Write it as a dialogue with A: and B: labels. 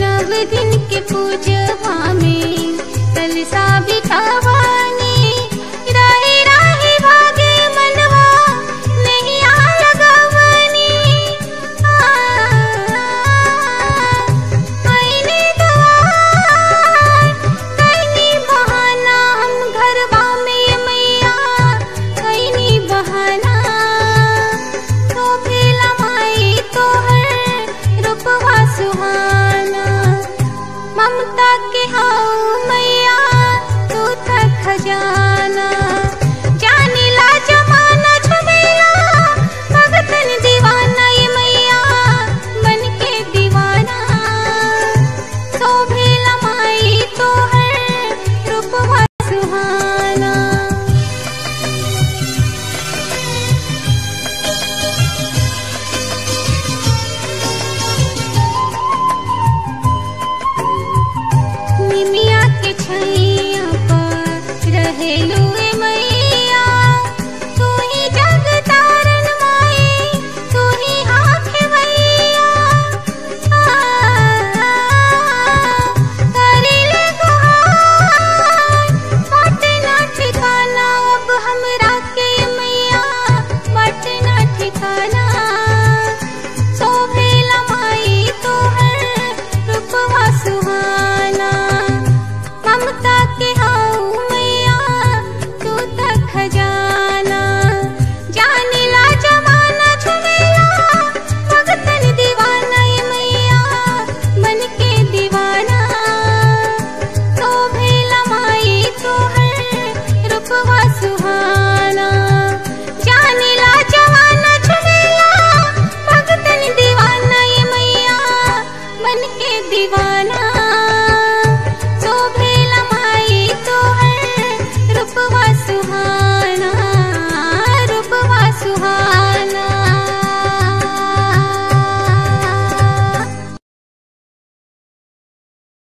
A: नव दिन के पूजा 나. ಗೆಲುವು